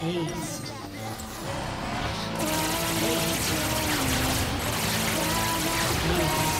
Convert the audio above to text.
Aced. Aced. Aced.